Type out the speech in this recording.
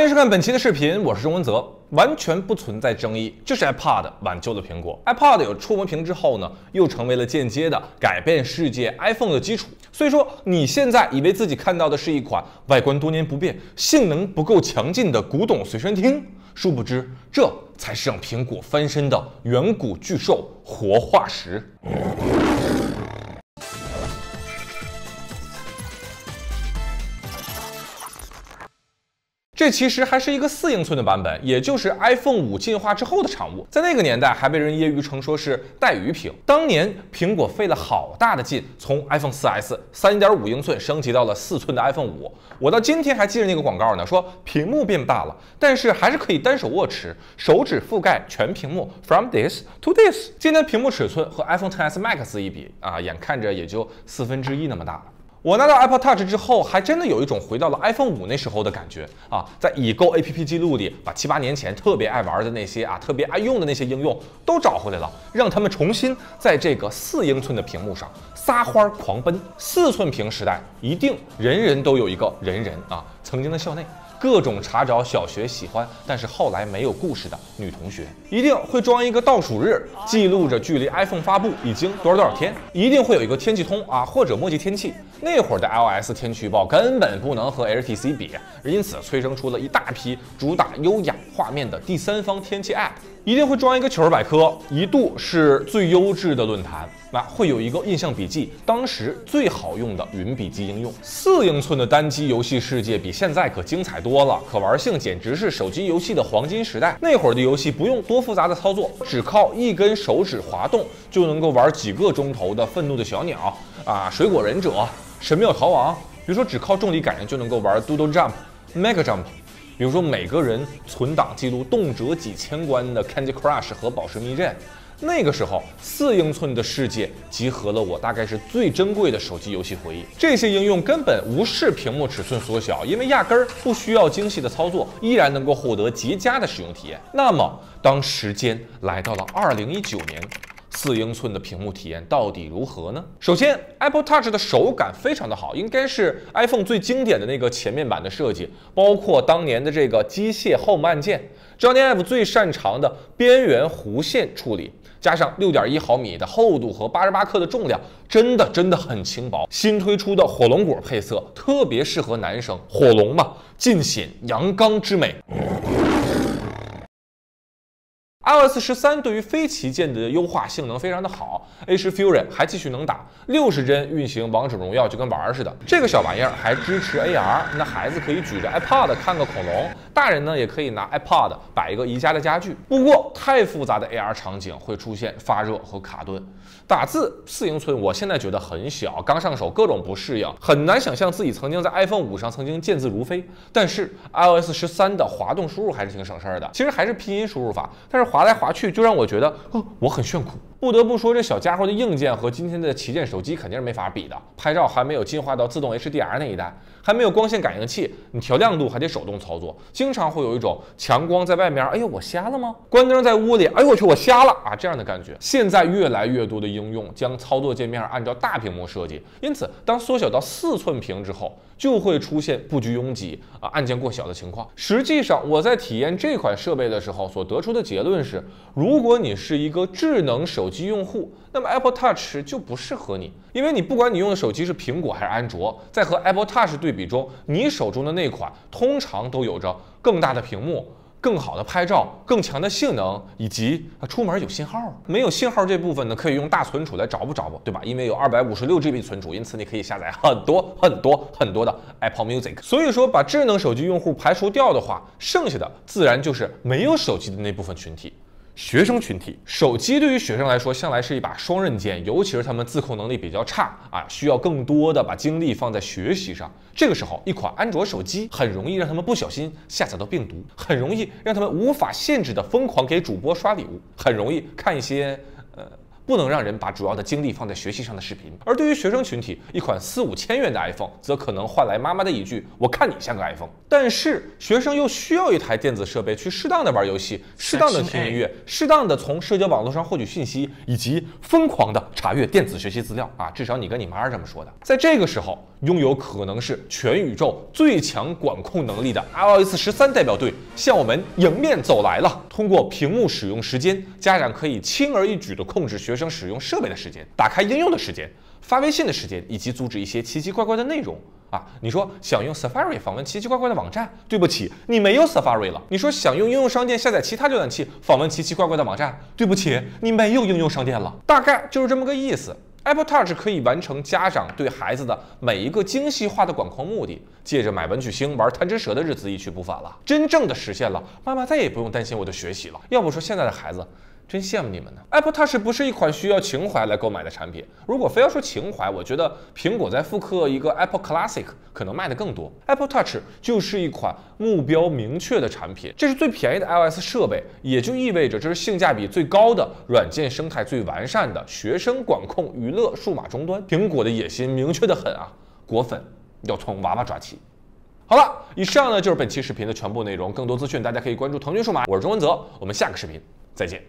欢迎收看本期的视频，我是钟文泽。完全不存在争议，这是 iPod 挽救了苹果。iPod 有触摸屏之后呢，又成为了间接的改变世界 iPhone 的基础。所以说，你现在以为自己看到的是一款外观多年不变、性能不够强劲的古董随身听，殊不知这才是让苹果翻身的远古巨兽活化石。这其实还是一个四英寸的版本，也就是 iPhone 五进化之后的产物。在那个年代，还被人揶揄成说是带鱼屏。当年苹果费了好大的劲，从 iPhone 4S 三点五英寸升级到了四寸的 iPhone 五。我到今天还记得那个广告呢，说屏幕变大了，但是还是可以单手握持，手指覆盖全屏幕。From this to this，今天屏幕尺寸和 iPhone XS Max 一比啊，眼看着也就四分之一那么大了。我拿到 Apple Touch 之后，还真的有一种回到了 iPhone 五那时候的感觉啊！在已购 APP 记录里，把七八年前特别爱玩的那些啊、特别爱用的那些应用都找回来了，让他们重新在这个四英寸的屏幕上撒欢儿狂奔。四寸屏时代，一定人人都有一个人人啊！曾经的校内。各种查找小学喜欢，但是后来没有故事的女同学，一定会装一个倒数日，记录着距离 iPhone 发布已经多少多少天。一定会有一个天气通啊，或者墨迹天气。那会儿的 iOS 天气预报根本不能和 HTC 比，因此催生出了一大批主打优雅画面的第三方天气 App。一定会装一个糗事百科，一度是最优质的论坛。那会有一个印象笔记，当时最好用的云笔记应用。四英寸的单机游戏世界比现在可精彩多多了，可玩性简直是手机游戏的黄金时代。那会儿的游戏不用多复杂的操作，只靠一根手指滑动就能够玩几个钟头的愤怒的小鸟啊，水果忍者、神庙逃亡。比如说只靠重力感应就能够玩 Doodle Jump、Mega Jump。比如说每个人存档记录动辄几千关的 Candy Crush 和宝石密阵。那个时候，四英寸的世界集合了我大概是最珍贵的手机游戏回忆。这些应用根本无视屏幕尺寸缩小，因为压根儿不需要精细的操作，依然能够获得极佳的使用体验。那么，当时间来到了二零一九年，四英寸的屏幕体验到底如何呢？首先，Apple Touch 的手感非常的好，应该是 iPhone 最经典的那个前面板的设计，包括当年的这个机械 Home 按键，Johnny Ive 最擅长的边缘弧线处理。加上六点一毫米的厚度和八十八克的重量，真的真的很轻薄。新推出的火龙果配色特别适合男生，火龙嘛，尽显阳刚之美。iOS 十三对于非旗舰的优化性能非常的好，A10 Fusion 还继续能打六十帧运行王者荣耀就跟玩儿似的。这个小玩意儿还支持 AR，那孩子可以举着 iPad 看个恐龙，大人呢也可以拿 iPad 摆一个宜家的家具。不过太复杂的 AR 场景会出现发热和卡顿。打字四英寸，我现在觉得很小，刚上手各种不适应，很难想象自己曾经在 iPhone 五上曾经健字如飞。但是 iOS 十三的滑动输入还是挺省事儿的，其实还是拼音输入法，但是滑来滑去就让我觉得，哦，我很炫酷。不得不说，这小家伙的硬件和今天的旗舰手机肯定是没法比的。拍照还没有进化到自动 HDR 那一代，还没有光线感应器，你调亮度还得手动操作，经常会有一种强光在外面，哎呦我瞎了吗？关灯在屋里，哎呦我去我瞎了啊这样的感觉。现在越来越多的应用将操作界面按照大屏幕设计，因此当缩小到四寸屏之后，就会出现布局拥挤啊按键过小的情况。实际上我在体验这款设备的时候所得出的结论是，如果你是一个智能手手机用户，那么 Apple Touch 就不适合你，因为你不管你用的手机是苹果还是安卓，在和 Apple Touch 对比中，你手中的那款通常都有着更大的屏幕、更好的拍照、更强的性能，以及出门有信号。没有信号这部分呢，可以用大存储来找不找补，对吧？因为有二百五十六 GB 存储，因此你可以下载很多很多很多的 Apple Music。所以说，把智能手机用户排除掉的话，剩下的自然就是没有手机的那部分群体。学生群体，手机对于学生来说向来是一把双刃剑，尤其是他们自控能力比较差啊，需要更多的把精力放在学习上。这个时候，一款安卓手机很容易让他们不小心下载到病毒，很容易让他们无法限制的疯狂给主播刷礼物，很容易看一些呃。不能让人把主要的精力放在学习上的视频。而对于学生群体，一款四五千元的 iPhone 则可能换来妈妈的一句“我看你像个 iPhone”。但是学生又需要一台电子设备去适当的玩游戏、适当的听音乐、适当的从社交网络上获取信息，以及疯狂的查阅电子学习资料啊！至少你跟你妈是这么说的。在这个时候，拥有可能是全宇宙最强管控能力的 iOS 十三代表队向我们迎面走来了。通过屏幕使用时间，家长可以轻而易举地控制学生使用设备的时间、打开应用的时间、发微信的时间，以及阻止一些奇奇怪怪的内容啊！你说想用 Safari 访问奇奇怪怪的网站，对不起，你没有 Safari 了。你说想用应用商店下载其他浏览器访问奇奇怪怪的网站，对不起，你没有应用商店了。大概就是这么个意思。Apple Touch 可以完成家长对孩子的每一个精细化的管控目的，借着买文曲星、玩贪吃蛇的日子一去不返了，真正的实现了妈妈再也不用担心我的学习了。要不说现在的孩子。真羡慕你们呢！Apple Touch 不是一款需要情怀来购买的产品。如果非要说情怀，我觉得苹果在复刻一个 Apple Classic 可能卖的更多。Apple Touch 就是一款目标明确的产品，这是最便宜的 iOS 设备，也就意味着这是性价比最高的、软件生态最完善的学生管控娱乐数码终端。苹果的野心明确的很啊，果粉要从娃娃抓起。好了，以上呢就是本期视频的全部内容。更多资讯大家可以关注腾讯数码，我是钟文泽，我们下个视频再见。